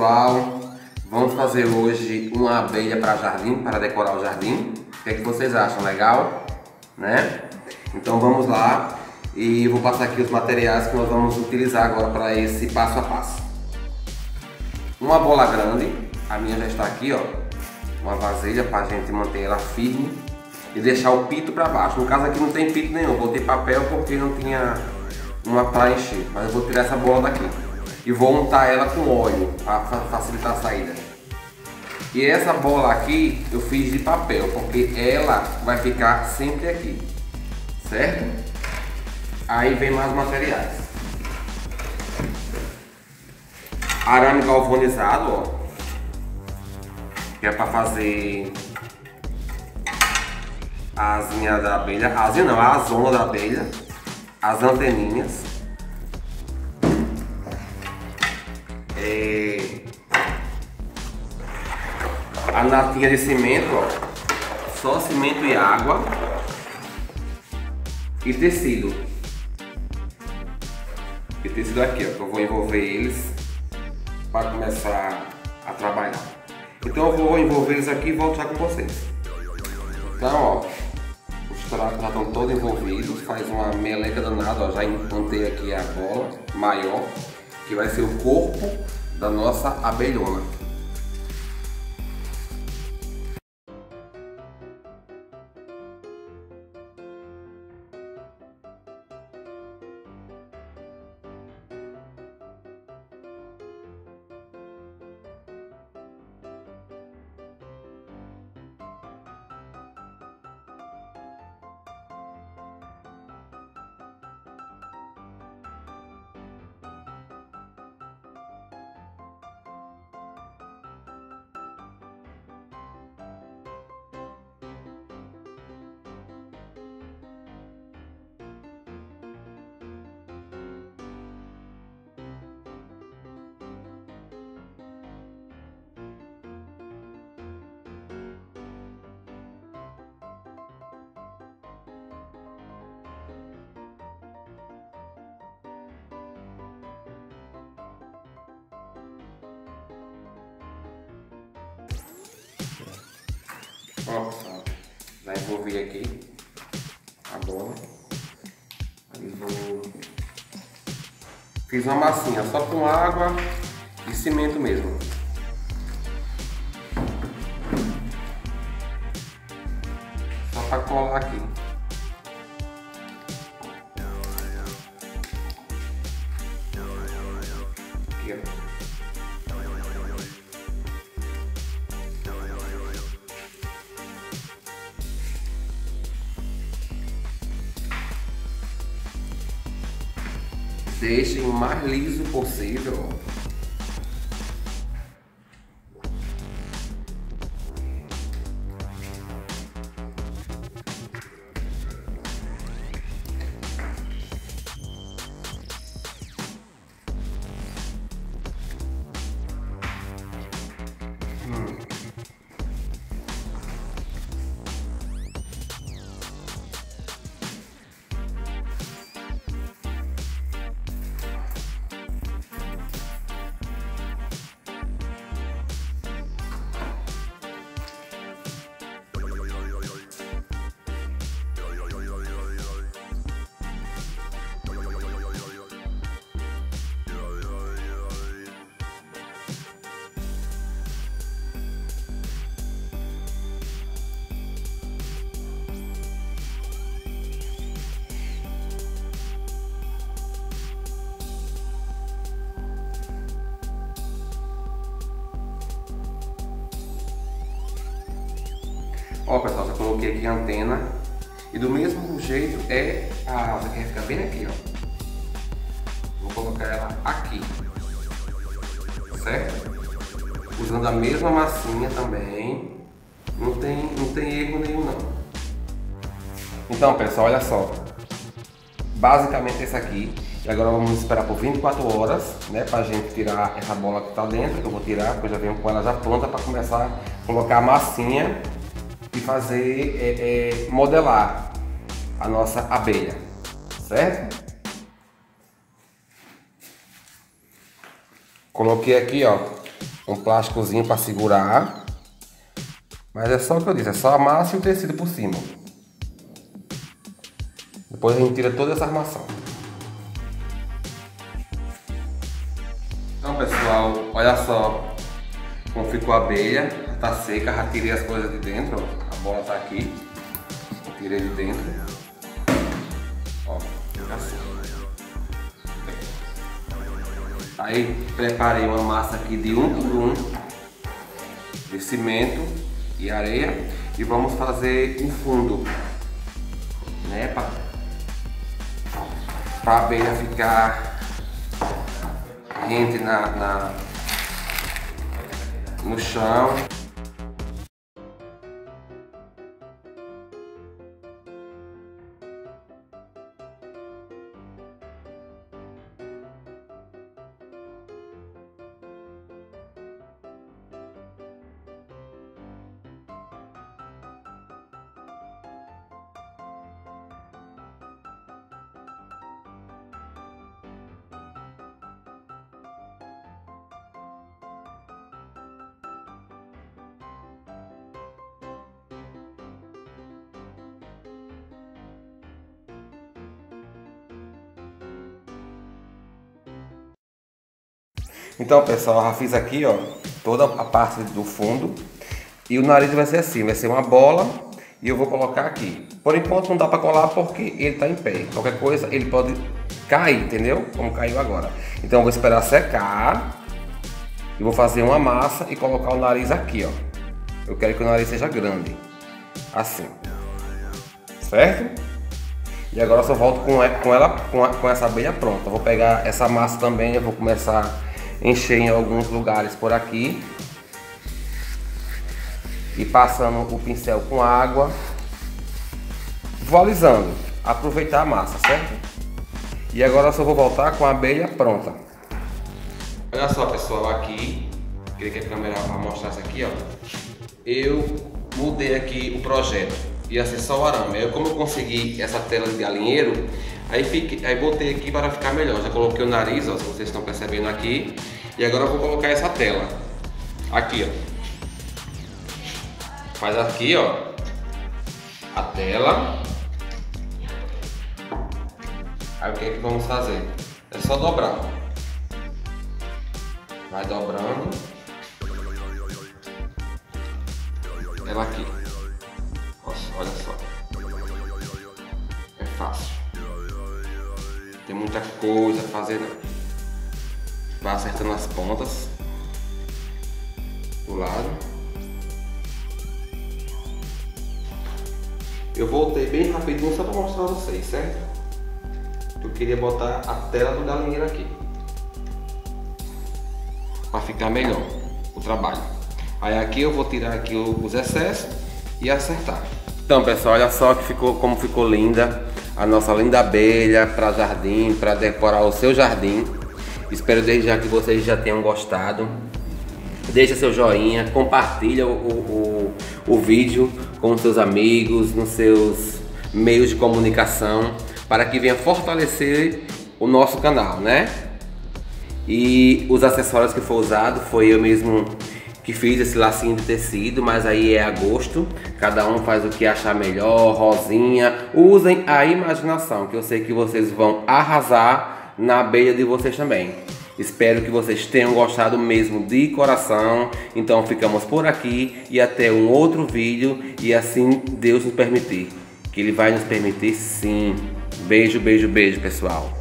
Pessoal, vamos fazer hoje uma abelha para jardim, para decorar o jardim. O que, é que vocês acham? Legal? Né? Então vamos lá e vou passar aqui os materiais que nós vamos utilizar agora para esse passo a passo. Uma bola grande, a minha já está aqui, ó. Uma vasilha para a gente manter ela firme e deixar o pito para baixo. No caso aqui não tem pito nenhum, botei papel porque não tinha uma para encher, mas eu vou tirar essa bola daqui e vou untar ela com óleo para facilitar a saída. E essa bola aqui eu fiz de papel, porque ela vai ficar sempre aqui, certo? Aí vem mais materiais. Arame galvanizado, ó, que é para fazer a asinha da abelha, a asinha não, a zona da abelha, as anteninhas. É, a natinha de cimento, ó, só cimento e água e tecido. E tecido aqui, ó, que eu vou envolver eles para começar a trabalhar. Então eu vou envolver eles aqui e volto já com vocês. Então, ó, os trapos já estão todos envolvidos, faz uma meleca danada, ó, já implantei aqui a bola maior, que vai ser o corpo da nossa abelhona. Ó, pessoal, já envolvi aqui a bola. Aí vou... Fiz uma massinha só com água e cimento mesmo. Só para colar. Aqui, Deixem o mais liso possível. Ó pessoal, já coloquei aqui a antena e do mesmo jeito é a asa que vai ficar bem aqui, ó. Vou colocar ela aqui, certo? Usando a mesma massinha também, não tem, não tem erro nenhum não. Então pessoal, olha só, basicamente esse aqui, e agora vamos esperar por 24 horas, né, pra gente tirar essa bola que tá dentro, que eu vou tirar, porque eu já venho com ela já pronta para começar a colocar a massinha e fazer é, é, modelar a nossa abelha, certo? Coloquei aqui, ó, um plásticozinho para segurar. Mas é só o que eu disse, é só a massa e o tecido por cima. Depois a gente tira toda essa armação. Então pessoal, olha só como ficou a abelha. Tá seca, já tirei as coisas de dentro, ó. a bola tá aqui. Tirei de dentro. Ó, assim. Aí preparei uma massa aqui de um por um de cimento e areia e vamos fazer um fundo, né, para a abelha ficar rente na, na no chão. Então pessoal, já fiz aqui ó, toda a parte do fundo e o nariz vai ser assim, vai ser uma bola e eu vou colocar aqui. Por enquanto não dá para colar porque ele está em pé. Qualquer coisa ele pode cair, entendeu? Como caiu agora. Então eu vou esperar secar e vou fazer uma massa e colocar o nariz aqui, ó. Eu quero que o nariz seja grande, assim, certo? E agora eu só volto com ela, com, essa abelha pronta. Eu vou pegar essa massa também, eu vou começar encher em alguns lugares por aqui e passando o pincel com água, vou alisando, aproveitar a massa, certo? E agora eu só vou voltar com a abelha pronta. Olha só pessoal, aqui, queria que a câmera mostrasse aqui, ó. Eu mudei aqui o projeto, ia ser só o arame. Aí como eu consegui essa tela de galinheiro, Aí, fique, aí botei aqui para ficar melhor. Já coloquei o nariz, ó, se vocês estão percebendo aqui. E agora eu vou colocar essa tela. Aqui, ó. Faz aqui, ó. A tela. Aí o que é que vamos fazer? É só dobrar. Vai dobrando. Ela aqui. Muita coisa fazer não. Vai acertando as pontas do lado. Eu voltei bem rapidinho só para mostrar a vocês, certo? Eu queria botar a tela do galinheiro aqui. Para ficar melhor o trabalho. Aí aqui eu vou tirar aqui os excessos e acertar. Então pessoal, olha só que ficou, como ficou linda a nossa linda abelha para jardim, para decorar o seu jardim. Espero desde já que vocês já tenham gostado. Deixa seu joinha, compartilha o, o, o, o vídeo com seus amigos, nos seus meios de comunicação, para que venha fortalecer o nosso canal, né? E os acessórios que foi usado foi eu mesmo que fiz esse lacinho de tecido, mas aí é agosto, cada um faz o que achar melhor, rosinha, usem a imaginação, que eu sei que vocês vão arrasar na abelha de vocês também. Espero que vocês tenham gostado mesmo de coração. Então ficamos por aqui e até um outro vídeo e assim Deus nos permitir. Que Ele vai nos permitir sim. Beijo, beijo, beijo pessoal.